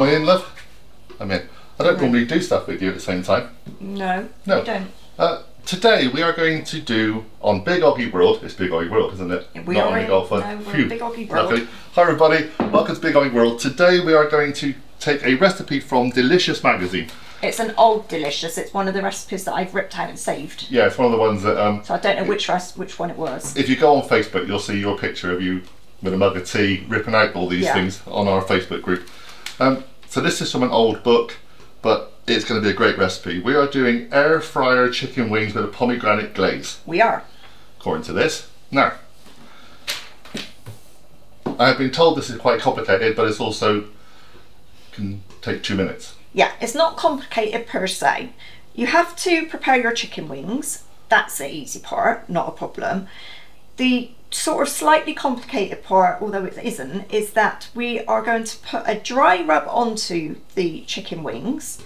Am I in, love? I'm in. I don't normally do stuff with you at the same time. No, No. you don't. Uh, today we are going to do on Big Oggie World. It's Big Oggie World, isn't it? We Not are on the golf one. no, Phew. Big Oggie World. Lovely. Hi everybody, welcome to Big Oggie World. Today we are going to take a recipe from Delicious Magazine. It's an old delicious. It's one of the recipes that I've ripped out and saved. Yeah, it's one of the ones that um, So I don't know which rest, which one it was. if you go on Facebook, you'll see your picture of you with a mug of tea, ripping out all these Yeah. things on our Facebook group. Um, so this is from an old book, but it's going to be a great recipe. We are doing air fryer chicken wings with a pomegranate glaze, We are. according to this. Now, I have been told this is quite complicated, but it's also can take two minutes. Yeah, it's not complicated per se. You have to prepare your chicken wings. That's the easy part, not a problem. The sort of slightly complicated part, although it isn't, is that we are going to put a dry rub onto the chicken wings.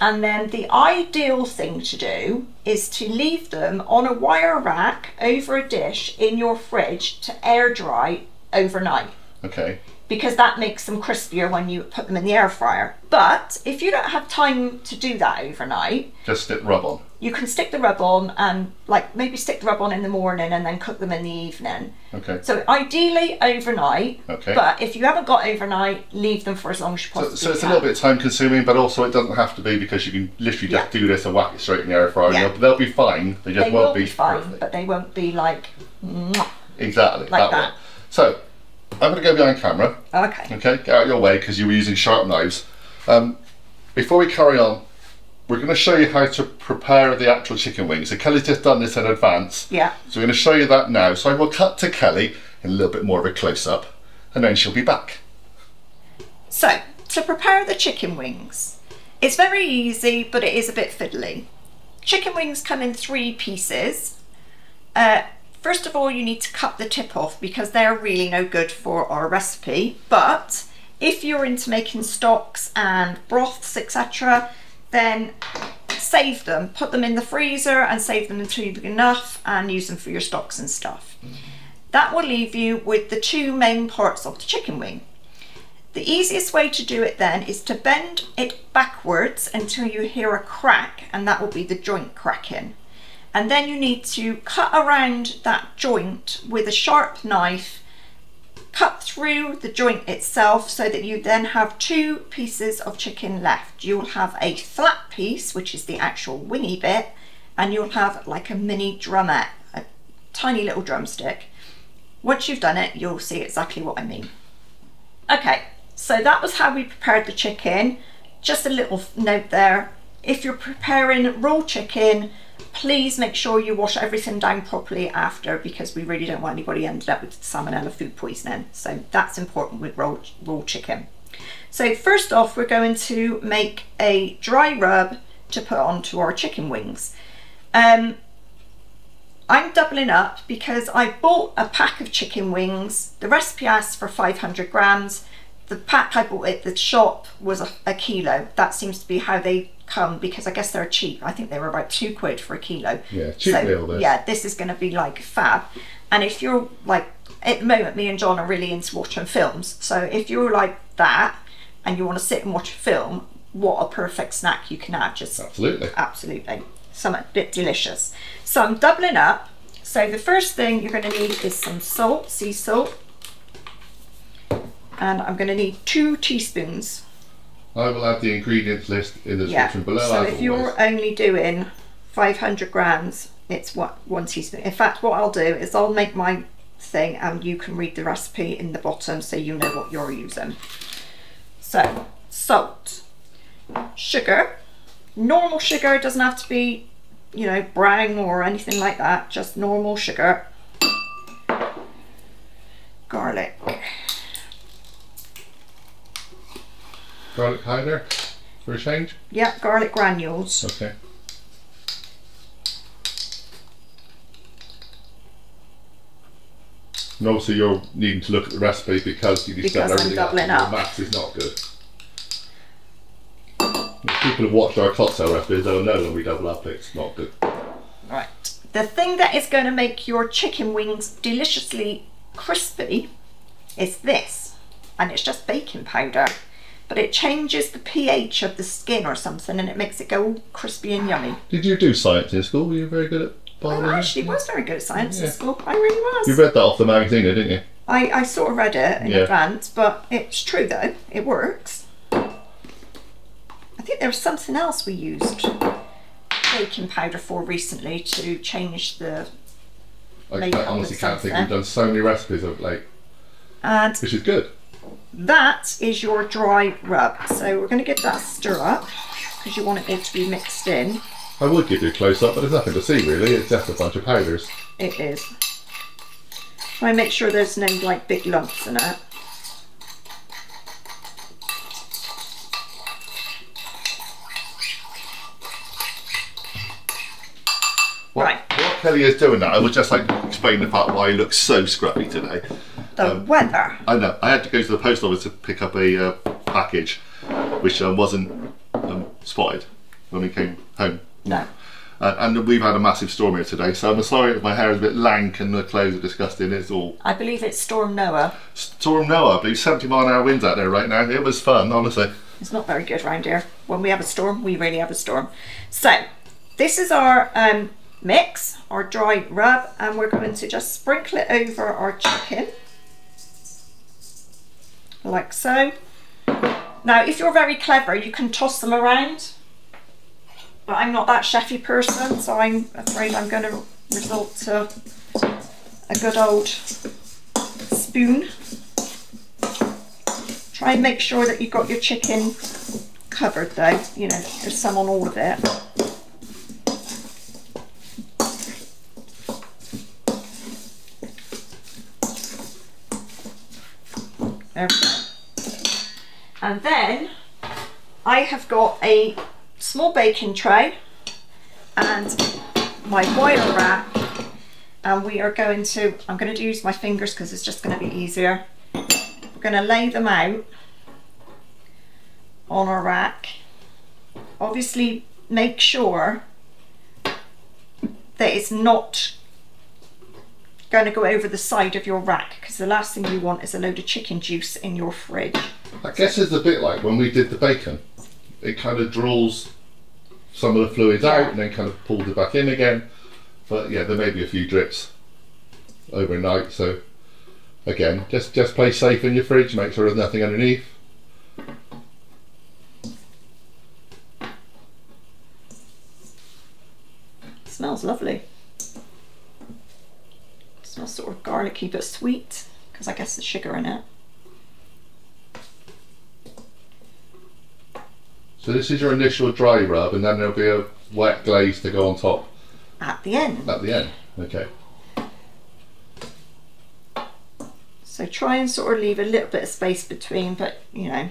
And then the ideal thing to do is to leave them on a wire rack over a dish in your fridge to air dry overnight Okay. because that makes them crispier when you put them in the air fryer. But if you don't have time to do that overnight, Just stick rub on. you can stick the rub on and like maybe stick the rub on in the morning and then cook them in the evening. Okay. So ideally overnight. Okay. But if you haven't got overnight, leave them for as long as you So, possibly so it's a little bit time consuming, but also it doesn't have to be because you can literally just Yeah. do this and whack it straight in the air fryer. Yeah. They'll, they'll be fine. They just They won't will be fine, perfect. but they won't be like. mwah. Exactly. like that. that. So I'm going to go behind camera. Okay. Okay, get out of your way because you were using sharp knives. Um, before we carry on, we're going to show you how to prepare the actual chicken wings. So Kelly's just done this in advance. Yeah. So we're going to show you that now. So I will cut to Kelly in a little bit more of a close up, and then she'll be back. So, to prepare the chicken wings, it's very easy, but it is a bit fiddly. Chicken wings come in three pieces. Uh, first of all, you need to cut the tip off because they're really no good for our recipe. But if you're into making stocks and broths, etc., then save them, put them in the freezer and save them until you've enough and use them for your stocks and stuff. That will leave you with the two main parts of the chicken wing. The easiest way to do it then is to bend it backwards until you hear a crack and that will be the joint cracking. And then you need to cut around that joint with a sharp knife, cut through the joint itself so that you then have two pieces of chicken left. You'll have a flat piece, which is the actual wingy bit, and you'll have like a mini drumette, a tiny little drumstick. Once you've done it, you'll see exactly what I mean. Okay, so that was how we prepared the chicken. Just a little note there. If you're preparing raw chicken, please make sure you wash everything down properly after because we really don't want anybody ended up with salmonella food poisoning. So that's important with raw, raw chicken. So first off, we're going to make a dry rub to put onto our chicken wings. Um, I'm doubling up because I bought a pack of chicken wings. The recipe asks for 500 grams. The pack I bought at the shop was a, a kilo. That seems to be how they come because I guess they're cheap. I think they were about two quid for a kilo. Yeah, cheap so, meal, this. Yeah, this is going to be like fab. And if you're like, at the moment, me and John are really into watching films. So if you're like that and you want to sit and watch a film, what a perfect snack you can have. Just Absolutely. absolutely something a bit delicious so i'm doubling up so the first thing you're going to need is some salt sea salt and i'm going to need two teaspoons I will add the ingredients list in the yeah. description below. so if you're only doing 500 grams it's what one teaspoon. In fact what i'll do is i'll make my thing and you can read the recipe in the bottom so you know what you're using. So salt sugar. Normal sugar it doesn't have to be you know brown or anything like that just normal sugar. Garlic garlic powder for a change. yeah garlic granules Okay. And obviously you're needing to look at the recipe because you Because set I'm everything up. doubling up. Your maths is not good. If people have watched our cocktail recipes, they'll know when we double up, it's not good. right the thing that is going to make your chicken wings deliciously crispy is this and it's just baking powder but it changes the pH of the skin or something and it makes it go all crispy and yummy. Did you do science in school? Were you very good at biology? I actually was very good at science Yeah. in school. I really was. You read that off the magazine, didn't you? I, I sort of read it in Yeah. advance, but it's true though. It works. I think there was something else we used baking powder for recently to change the I honestly can't think. We've done so many recipes of like, and which is good. That is your dry rub. So we're going to give that a stir up because you want it all to be mixed in. I would give you a close up, but there's nothing to see really. It's just a bunch of powders. It is. I make sure there's no like big lumps in it. What, Right. What Kelly is doing that, I would just like to explain the part why he looks so scruffy today. The Um, weather. I know. I had to go to the post office to pick up a uh, package, which um, wasn't um, spotted when we came home. No. Uh, and we've had a massive storm here today, so I'm sorry if my hair is a bit lank and the clothes are disgusting. It's all I believe it's Storm Noa. storm Noa. I believe 70 mile an hour winds out there right now. It was fun, honestly. It's not very good round here. When we have a storm, we really have a storm. So, this is our um, mix, our dry rub, and we're going to just sprinkle it over our chicken. Like so. Now, if you're very clever, you can toss them around. But I'm not that chefy person, so I'm afraid I'm going to resort to a good old spoon. Try and make sure that you've got your chicken covered though, you know, there's some on all of it. There. And then I have got a small baking tray and my boiler rack and we are going to, I'm going to use my fingers because it's just going to be easier. We're going to lay them out on our rack. Obviously, make sure that it's not going to go over the side of your rack because the last thing you want is a load of chicken juice in your fridge. I guess it's a bit like when we did the bacon. It kind of draws some of the fluids Yeah. out and then kind of pulls it back in again. But yeah, there may be a few drips overnight. So again, just just play safe in your fridge. Make sure there's nothing underneath. smells lovely. smells sort of garlicky but sweet because I guess the sugar in it. So this is your initial dry rub, and then there'll be a wet glaze to go on top At the end. at the end. Okay. So try and sort of leave a little bit of space between, but you know,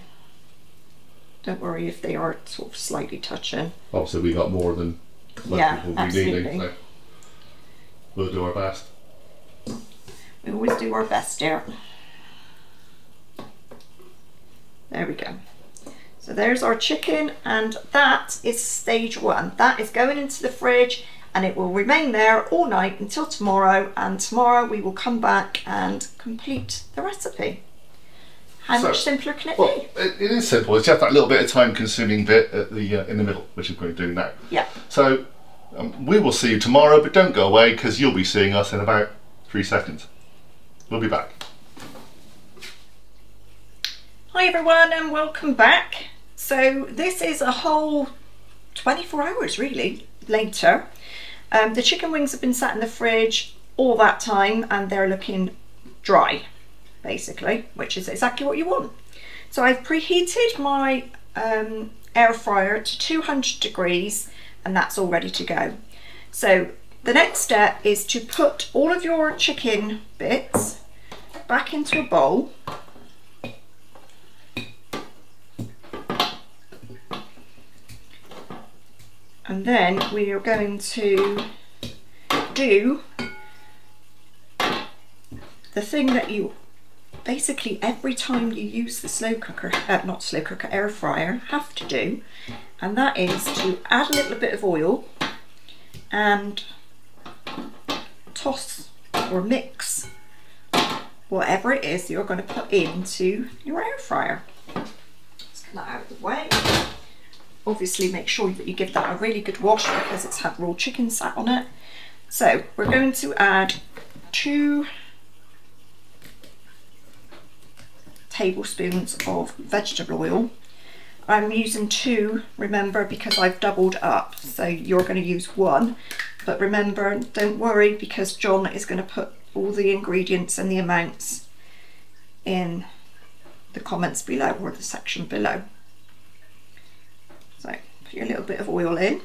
don't worry if they are sort of slightly touching. Obviously, we got more than Yeah, people will be absolutely. needing. So we'll do our best. We always do our best there. There we go. So there's our chicken and that is stage one. That is going into the fridge and it will remain there all night until tomorrow and tomorrow we will come back and complete the recipe. How So- much simpler can it Well, be? it, it is simple. It's just that little bit of time-consuming bit at the uh, in the middle, which is what we're doing now. Yeah. So um, we will see you tomorrow, but don't go away because you'll be seeing us in about three seconds. We'll be back. Hi everyone and welcome back. So this is a whole 24 hours really later. Um, the chicken wings have been sat in the fridge all that time and they're looking dry basically, which is exactly what you want. So I've preheated my um, air fryer to 200 degrees and that's all ready to go. So the next step is to put all of your chicken bits back into a bowl and then we are going to do the thing that you basically every time you use the slow cooker uh, not slow cooker air fryer have to do and that is to add a little bit of oil and toss or mix whatever it is you're going to put into your air fryer Just get that out of the way. Obviously make sure that you give that a really good wash because it's had raw chicken sat on it. So we're going to add two tablespoons of vegetable oil. I'm using two, remember, because I've doubled up. So you're going to use one. But remember, don't worry because John is going to put all the ingredients and the amounts in the comments below or the section below. Your little bit of oil in.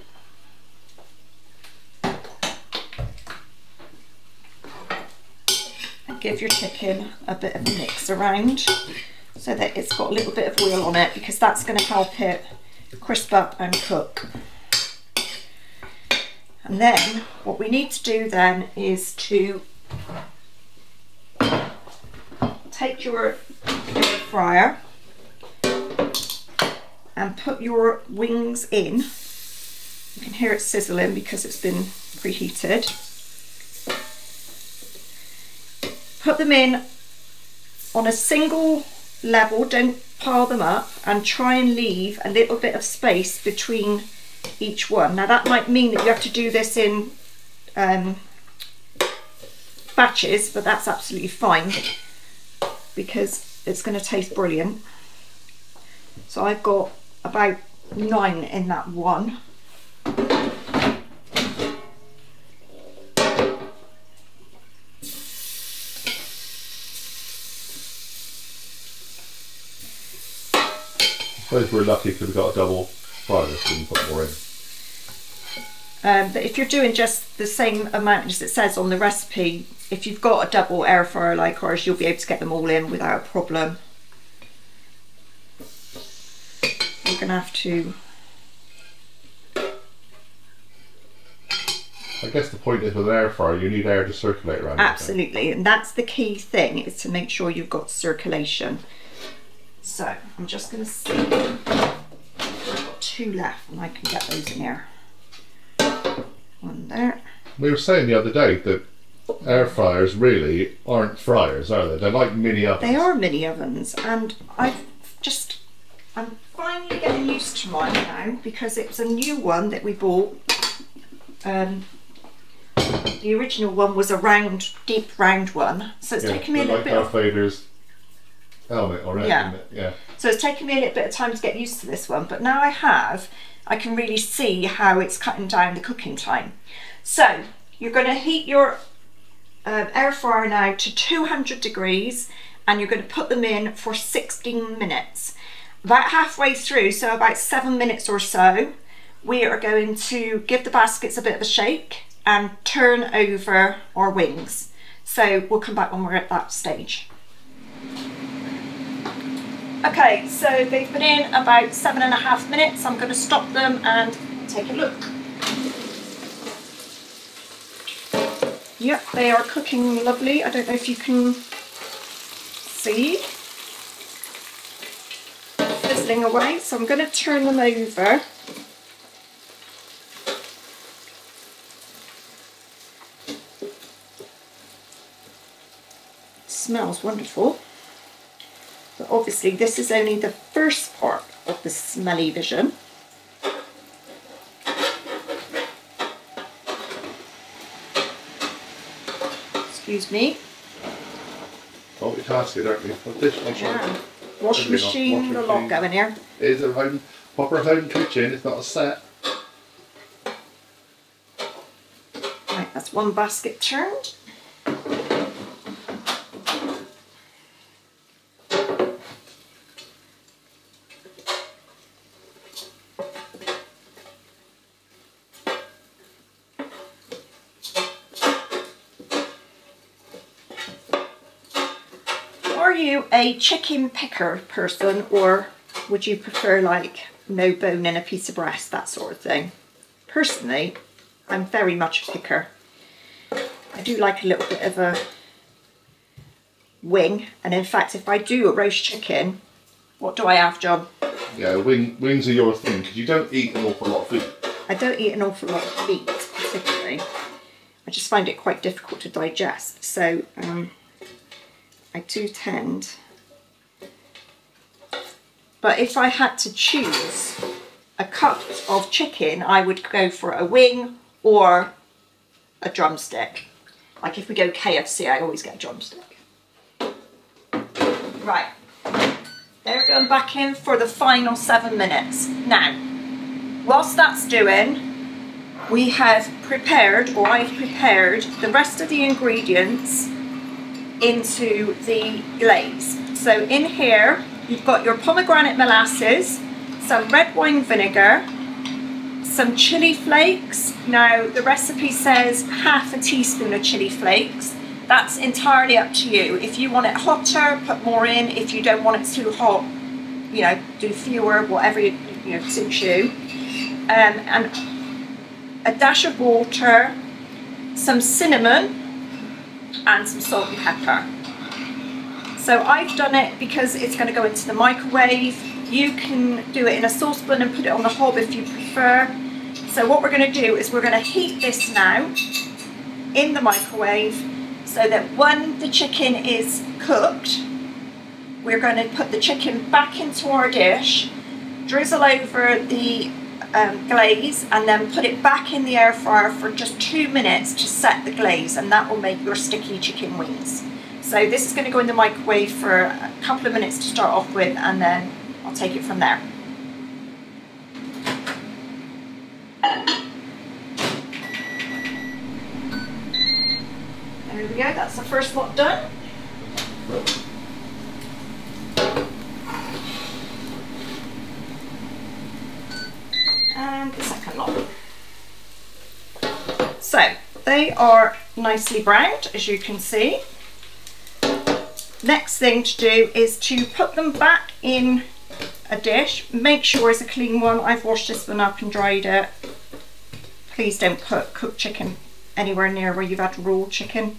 And give your chicken a bit of a mix around so that it's got a little bit of oil on it because that's going to help it crisp up and cook. And then what we need to do then is to take your fryer and put your wings in. You can hear it sizzling because it's been preheated. Put them in on a single level, don't pile them up and try and leave a little bit of space between each one. Now that might mean that you have to do this in um, batches, but that's absolutely fine because it's going to taste brilliant. So I've got about nine in that one. I suppose we're lucky because we've got a double fryer, so we can put more in. Um, but if you're doing just the same amount as it says on the recipe, if you've got a double air fryer like ours, you'll be able to get them all in without a problem. You're going to have to... I guess the point is with an air fryer, you need air to circulate around. Absolutely, and that's the key thing, is to make sure you've got circulation. So, I'm just going to see. I've got two left and I can get those in here. One there. We were saying the other day that air fryers really aren't fryers, are they? They're like mini ovens. They are mini ovens, and I've just I'm finally getting used to mine now because it's a new one that we bought. Um, the original one was a round, deep round one, so it's Yeah, taken me a little like bit. Of, Darth Vader's helmet already, Yeah. Yeah. so it's taken me a little bit of time to get used to this one, but now I have, I can really see how it's cutting down the cooking time. So you're going to heat your um, air fryer now to 200 degrees and you're going to put them in for 16 minutes. About halfway through, so about seven minutes or so, we are going to give the baskets a bit of a shake and turn over our wings. So we'll come back when we're at that stage. Okay, so they've been in about seven and a half minutes. I'm going to stop them and take a look. Yep, they are cooking lovely. I don't know if you can see. Fizzling away, so I'm going to turn them over. smells wonderful. But obviously this is only the first part of the smelly vision. Excuse me. Multitasking, aren't we? Well, this sorry. Yeah. Wash Maybe not. machine, Wash a lot going here. It is a home, proper home kitchen, it's not a set. Right, that's one basket turned. A chicken picker person or would you prefer like no bone in a piece of breast, that sort of thing? Personally, I'm very much a picker. I do like a little bit of a wing, and in fact, if I do a roast chicken, what do I have, John? Yeah, wing, wings are your thing because you don't eat an awful lot of food. I don't eat an awful lot of meat, particularly. I just find it quite difficult to digest, so um, I do tend But if I had to choose a cut of chicken, I would go for a wing or a drumstick. Like if we go KFC, I always get a drumstick. Right, they're going back in for the final seven minutes. Now, whilst that's doing, we have prepared, or I've prepared, the rest of the ingredients into the glaze. So in here, you've got your pomegranate molasses, some red wine vinegar, some chili flakes. Now the recipe says half a teaspoon of chili flakes. That's entirely up to you. If you want it hotter, put more in. If you don't want it too hot, you know, do fewer, whatever you, you know, suits you. Um, and a dash of water, some cinnamon, and some salt and pepper. So I've done it because it's going to go into the microwave. You can do it in a saucepan and put it on the hob if you prefer. So what we're going to do is we're going to heat this now in the microwave so that when the chicken is cooked, we're going to put the chicken back into our dish, drizzle over the um, glaze and then put it back in the air fryer for just two minutes to set the glaze and that will make your sticky chicken wings. So this is going to go in the microwave for a couple of minutes to start off with and then I'll take it from there. There we go, that's the first lot done. and the second lot. So they are nicely browned as you can see. Next thing to do is to put them back in a dish. Make sure it's a clean one. I've washed this one up and dried it. Please don't put cooked chicken anywhere near where you've had raw chicken.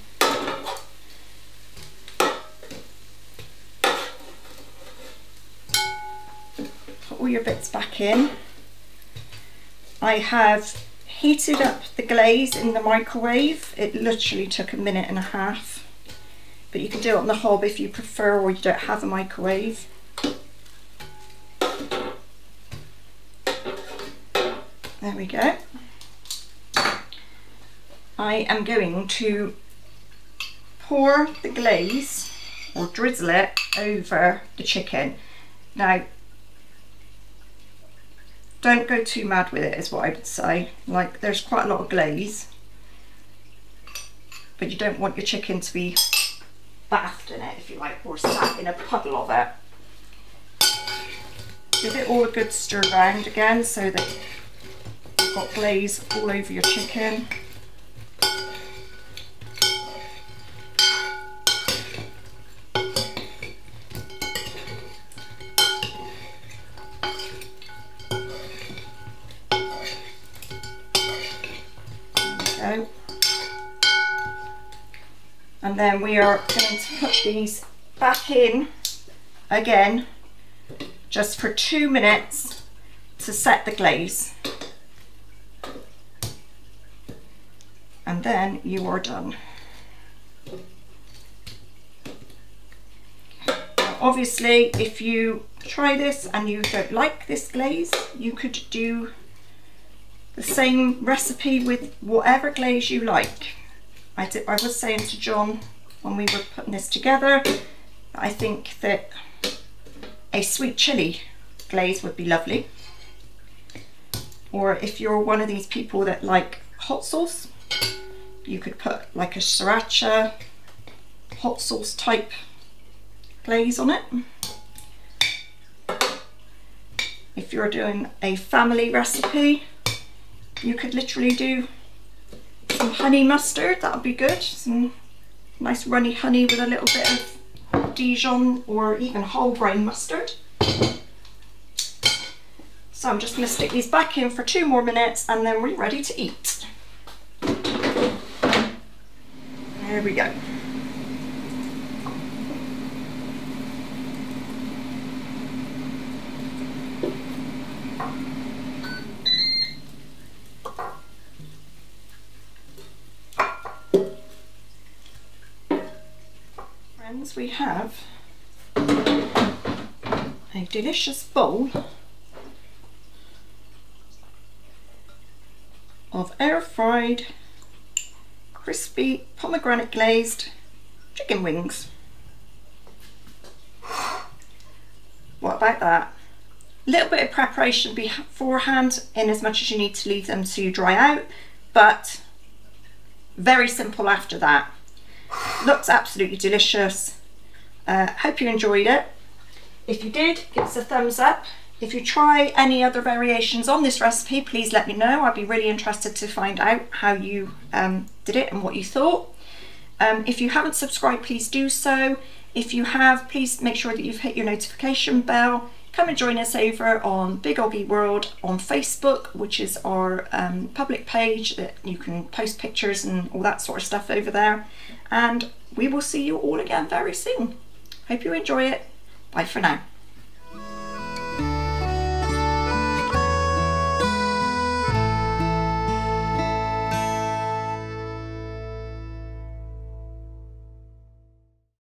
Put all your bits back in. I have heated up the glaze in the microwave. It literally took a minute and a half. But you can do it on the hob if you prefer or you don't have a microwave. There we go. I am going to pour the glaze or drizzle it over the chicken. Now don't go too mad with it is what I would say. Like there's quite a lot of glaze, but you don't want your chicken to be bathed in it if you like, or sat in a puddle of it. Give it all a good stir round again so that you've got glaze all over your chicken. And then we are going to put these back in again just for two minutes to set the glaze and then you are done. Obviously if you try this and you don't like this glaze you could do the same recipe with whatever glaze you like. I, I was saying to John when we were putting this together, I think that a sweet chili glaze would be lovely. Or if you're one of these people that like hot sauce, you could put like a sriracha hot sauce type glaze on it. If you're doing a family recipe, you could literally do some honey mustard, that would be good. Some nice runny honey with a little bit of Dijon or even whole grain mustard. So I'm just going to stick these back in for two more minutes and then we're ready to eat. There we go. We have a delicious bowl of air fried crispy pomegranate glazed chicken wings. What about that? A little bit of preparation beforehand in as much as you need to leave them to dry out, but very simple after that. Looks absolutely delicious. Uh, hope you enjoyed it. If you did, give us a thumbs up. If you try any other variations on this recipe, please let me know. I'd be really interested to find out how you um, did it and what you thought. Um, if you haven't subscribed, please do so. If you have, please make sure that you've hit your notification bell. Come and join us over on Big Oggie World on Facebook, which is our um, public page that you can post pictures and all that sort of stuff over there. And we will see you all again very soon. Hope you enjoy it. Bye for now.